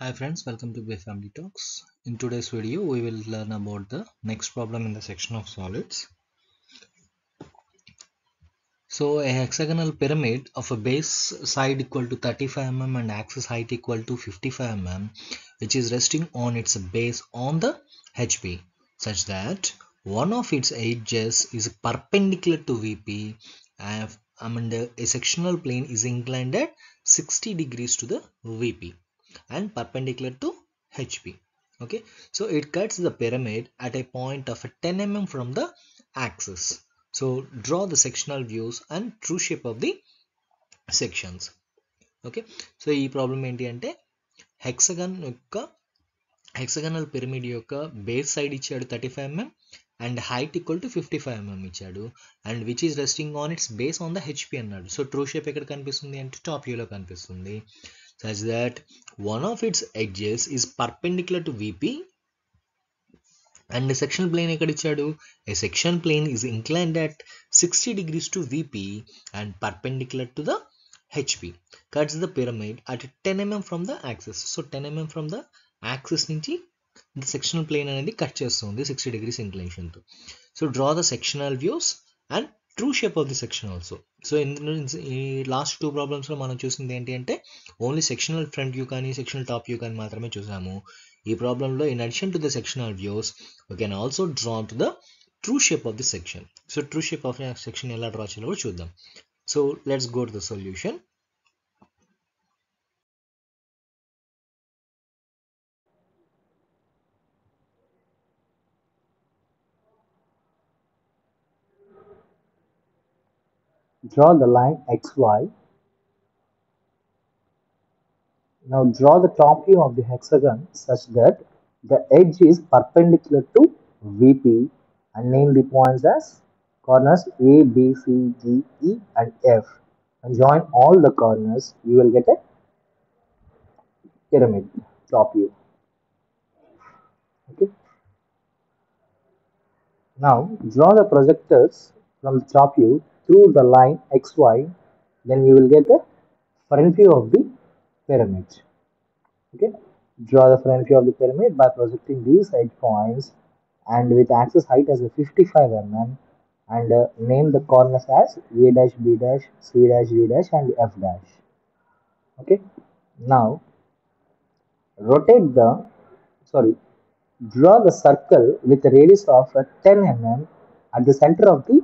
Hi friends, welcome to Bay Family Talks. In today's video, we will learn about the next problem in the section of solids. So a hexagonal pyramid of a base side equal to 35 mm and axis height equal to 55 mm, which is resting on its base on the HP, such that one of its edges is perpendicular to VP and a sectional plane is inclined at 60 degrees to the VP and perpendicular to HP. Okay, so it cuts the pyramid at a point of 10 mm from the axis. So draw the sectional views and true shape of the sections. Okay so ఈ problem ఏంటి అంటే hexagon యొక్క హెక్సగనల్ pyramid యొక్క base side ఇచ్చాడు thirty five mm and height equal to fifty five mm ఇచ్చాడు and which is resting on its base on the HP అన్నాడు so true shape ఎక్కడ కనిపిస్తుంది అంటే టాప్ వ్యూలో కనిపిస్తుంది such that one of its edges is perpendicular to VP and the sectional plane ఎక్కడ ఇచ్చాడు a section plane is inclined at 60 degrees to VP and perpendicular to the HP cuts the pyramid at 10 mm from the axis so 10 mm from the axis నుంచి the sectional plane అనేది cut చేస్తుంది sixty degrees ఇంక్లినేషన్తో so draw the sectional views and true shape of the section also so ఈ last two ప్రాబ్లమ్స్లో మనం చూసింది ఏంటి అంటే only sectional front view కానీ సెక్షనల్ టాప్ వ్యూ కానీ మాత్రమే చూసాము. ఈ ప్రాబ్లంలో in addition to the sectional views we can also draw to the true shape of the section so true shape of section ఎలా డ్రా చేయాలో చూద్దాం. So let's go to the solution Draw the line XY. Now draw the top view of the hexagon such that the edge is perpendicular to VP and name the points as corners A, B, C, D, E and F and join all the corners you will get a pyramid top view. Okay. Now draw the projectors from the top view through the line xy then you will get the front view of the pyramid. Okay? Draw the front view of the pyramid by projecting these edge points and with axis height as a 55 mm and uh, name the corners as a dash b dash c dash d dash and f dash. Okay? Now rotate the sorry draw the circle with a radius of uh, 10 mm at the center of the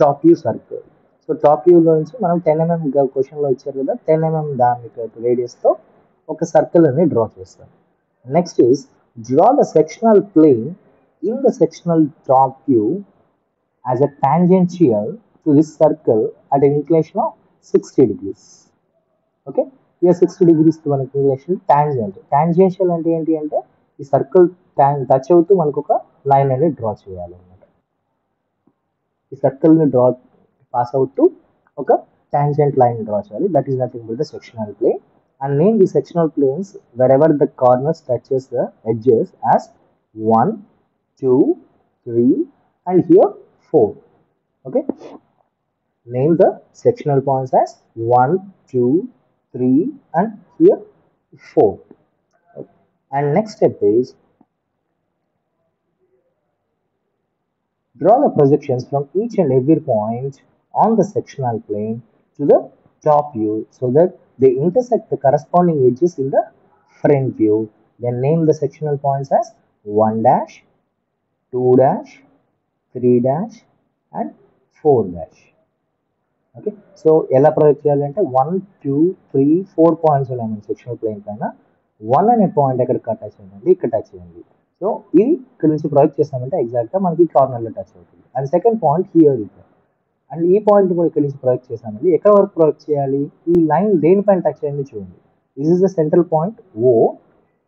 top view circle so top వ్యూలో నుంచి మనం ten MM క్వశ్చన్లో ఇచ్చారు కదా ten MM దాని రేడియస్తో ఒక circle అని draw చేస్తాం. Next is draw the sectional plane in the sectional top view as a tangential to this circle at inclination of sixty degrees okay ఇక సిక్స్టీ డిగ్రీస్ మనకి inclination tangent tangential అంటే ఏంటి అంటే ఈ సర్కిల్ టచ్ అవుతూ మనకు ఒక లైన్ అనేది డ్రా చేయాలి. ఈ సర్కిల్ని డ్రా పాస్ అవుట్ టు ఒక టాంజెంట్ లైన్ డ్రా చేయాలి that is nothing but the sectional plane and name the sectional planes wherever the corners touches the edges as one two three and here four okay name the sectional points as one two three and here four and next step is Draw the projections from each and every point on the sectional plane to the top view so that they intersect the corresponding edges in the front view. Then name the sectional points as 1 dash, 2 dash, 3 dash and 4 dash. Okay so ఎలా project చేయాలంటే one two three four points ఉన్నాయి మన sectional plane పైన one అనే point ఎక్కడ touch చేయండి ఇక్కడ touch చేయండి సో ఇది ఇక్కడ నుంచి ప్రొజెక్ట్ చేస్తామంటే ఎగ్జాక్ట్గా మనకి కార్నర్లో టచ్ అవుతుంది. అండ్ సెకండ్ పాయింట్ హియర్ ఇక్కడ అండ్ ఈ పాయింట్ కూడా ఇక్కడ నుంచి ప్రొజెక్ట్ చేసామండి ఎక్కడ వరకు ప్రొజెక్ట్ చేయాలి? ఈ లైన్ దేనిపైన టచ్ అయింది చూడండి. This is the central point O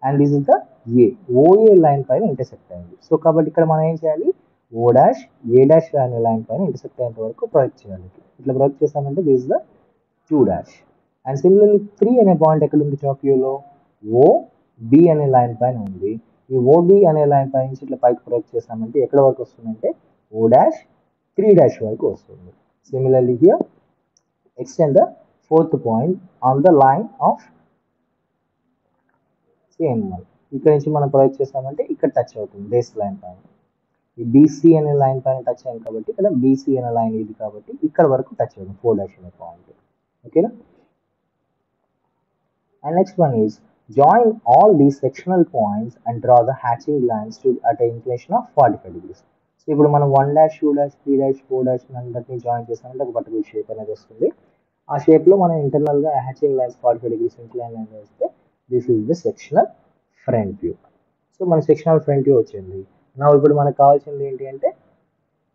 and this is the A OA line పైన ఇంటర్సెక్ట్ అయింది సో కాబట్టి ఇక్కడ మనం ఏం చేయాలి? ఓ డాష్ ఏ డాష్ అనే లైన్ పైన ఇంటర్సెక్ట్ అయ్యేంత వరకు ప్రొజెక్ట్ చేయాలి. ఇట్లా ప్రొజెక్ట్ చేసామంటే this the two dash and similarly three అనే పాయింట్ ఎక్కడ ఉంది? టాప్ ఓ బి అనే లైన్ పైన ఉంది. ఈ ఓబి అనే లైన్ పై నుంచి ఇట్లా పైకి ప్రొజెక్ట్ చేసామంటే ఎక్కడ వరకు వస్తుందంటే ఓ డాష్ త్రీ డాష్ వరకు వస్తుంది. Similarly here extend the fourth point on the line of same one ఇక్కడ నుంచి మనం ప్రొజెక్ట్ చేసామంటే ఇక్కడ టచ్ అవుతుంది బేస్ లైన్ పైన. ఈ బీసీ అనే లైన్ పైన టచ్ అయింది కాబట్టి ఇక్కడ బీసీ అనే లైన్ ఇది కాబట్టి ఇక్కడ వరకు టచ్ అవుతుంది ఫోర్ డాష్ అనే పాయింట్ ఓకేనా and next one is join all these sectional points and draw the hatching lines to at an inclination of 45 degrees. So ఇప్పుడు మనం one dash two dash three dash four dash అందరినీ join చేసామంటే ఒక particular shape అనేది వస్తుంది. ఆ షేప్లో మనం ఇంటర్నల్గా hatching lines forty five degrees incline line వేస్తే this is the sectional front view so మన సెక్షనల్ ఫ్రంట్ వ్యూ వచ్చింది. నా ఇప్పుడు మనకు కావాల్సింది ఏంటి అంటే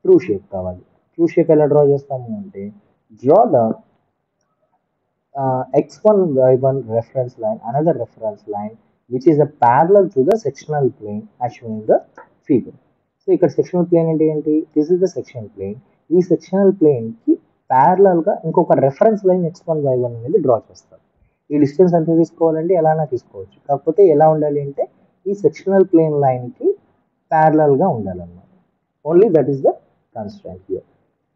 ట్రూ షేప్ కావాలి. ట్రూ షేప్ ఎలా డ్రా చేస్తాము అంటే draw the Uh, x1 y1 reference line, another reference line, which is a parallel to the sectional plane as shown in the figure. So ఇక్కడ సెక్షనల్ ప్లేన్ అంటే ఏంటి? This is the sectional plane ఈ sectional ప్లేన్కి ప్యారలల్గా ఇంకొక reference line X one Y one అనేది draw చేస్తారు. ఈ డిస్టెన్స్ ఎంత తీసుకోవాలంటే ఎలానా తీసుకోవచ్చు. కాకపోతే ఎలా ఉండాలి అంటే ఈ సెక్షనల్ ప్లేన్ లైన్కి ప్యారలల్గా ఉండాలన్నమాట. Only that is the constant here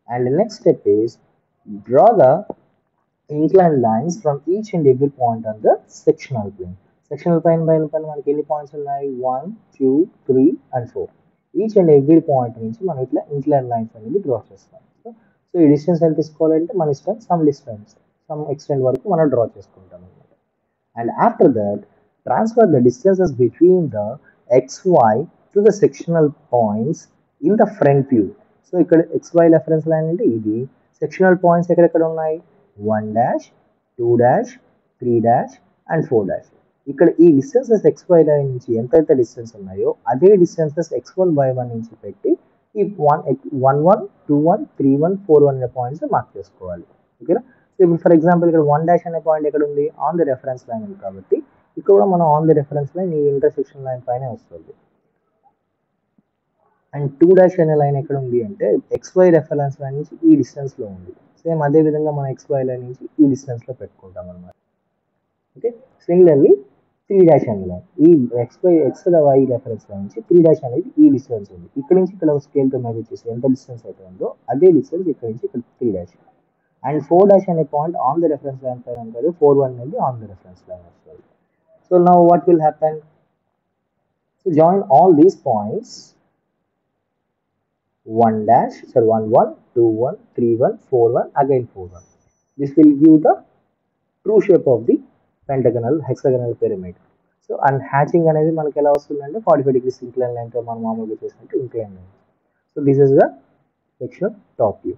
and next step is draw the incline lines from each and every point on the sectional plane sectional plane పైన పైన మనకి ఎన్ని పాయింట్స్ ఉన్నాయి one two three and four each and every point నుంచి మనం ఇట్లా incline lines అనేది draw చేస్తాం. సో ఈ డిస్టెన్స్ ఎంత తీసుకోవాలంటే మన ఇష్టం సమ్ డిస్టెన్స్ సమ్ ఎక్స్టెంట్ వరకు మనం డ్రా చేసుకుంటాం అనమాట and after that transfer the distances between the X Y to the sectional points in the front view so ఇక్కడ ఎక్స్ వై రెఫరెన్స్ లైన్ అంటే ఇది. సెక్షనల్ పాయింట్స్ ఎక్కడెక్కడ ఉన్నాయి? One dash two dash three dash and four dash ఇక్కడ ఈ distances X Y line నుంచి ఎంతైతే distance ఉన్నాయో అదే distances X one Y one నుంచి పెట్టి ఈ one one one two one three one four one అనే పాయింట్స్ మార్క్ చేసుకోవాలి. ఓకేనా సో ఇప్పుడు ఫర్ ఎగ్జాంపుల్ ఇక్కడ వన్ డాష్ అనే పాయింట్ ఎక్కడ ఉంది? ఆన్ ది రెఫరెన్స్ లైన్ ఉంది కాబట్టి ఇక్కడ కూడా మనం ఆన్ ది రెఫరెన్స్ లైన్ ఈ ఇంటర్సెక్షన్ లైన్ పైన వస్తుంది. అండ్ టూ డాష్ అనే లైన్ ఎక్కడ ఉంది అంటే ఎక్స్ వై రెఫరెన్స్ లైన్ నుంచి ఈ డిస్టెన్స్లో ఉంది. సేమ్ అదే విధంగా మనం ఎక్స్ వై లైన్ నుంచి ఈ డిస్టెన్స్లో పెట్టుకుంటాం అనమాట ఓకే సిమిలర్లీ త్రీ డాష్ అనే లైన్ ఈ X Y X Y reference నుంచి త్రీ డాష్ అనేది ఈ డిస్టెన్స్ ఉంది. ఇక్కడ నుంచి ఇక్కడ స్కేల్తో మెజర్ చేసి ఎంత డిస్టెన్స్ అయితే ఉందో అదే డిస్టెన్స్ ఇక్కడ నుంచి ఇక్కడ three dash and four dash అనే point on the reference line పైన ఉంటుంది. ఫోర్ వన్ అనేది ఆన్ ద రెఫరెన్స్ లైన్ వస్తుంది. సో నా what will happen so join all these points 1 dash so 1 1 2 1 3 1 4 1 again 4 1 this will give the true shape of the pentagonal hexagonal pyramid so and hatching అనేది మనకి ఎలా వస్తుందంటే forty five degrees incline లైన్తో మనం మామూలుగా చేసినట్టు incline line so this is the section top view